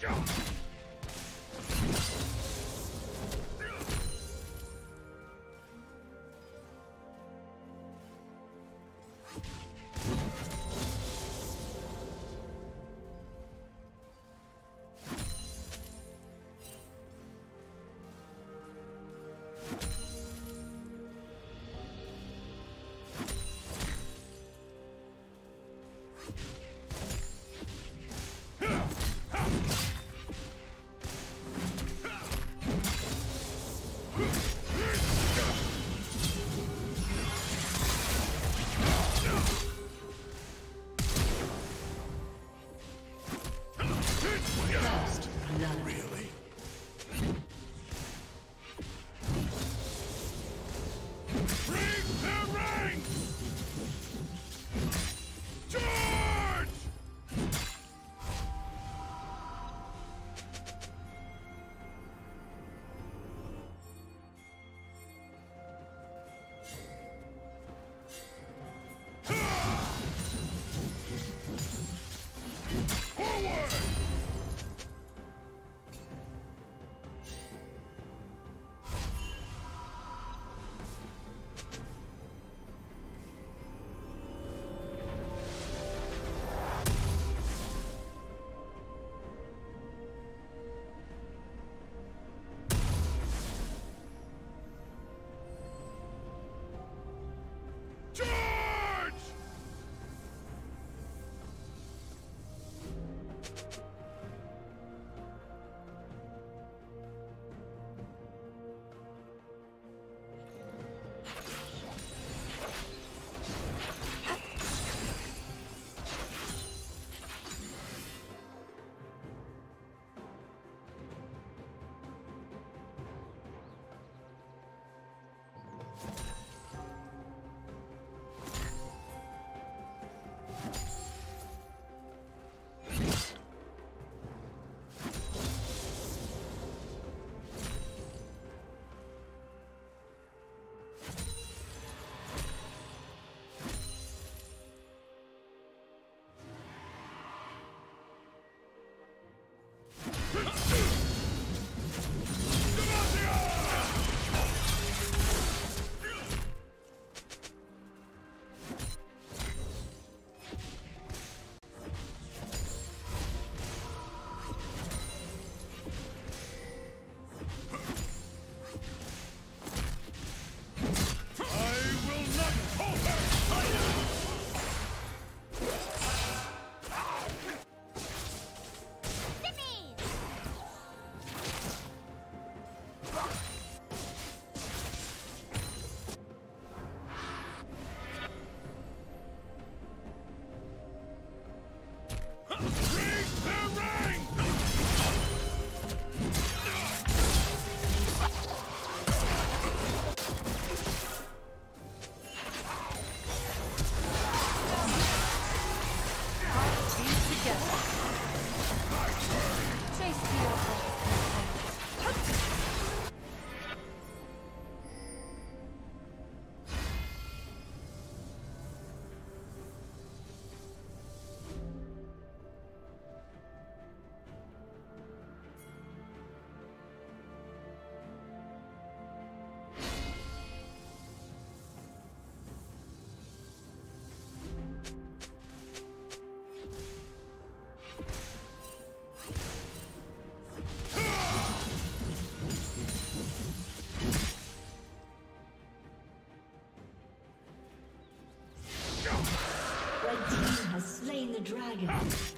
the dragon.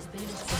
has been destroyed.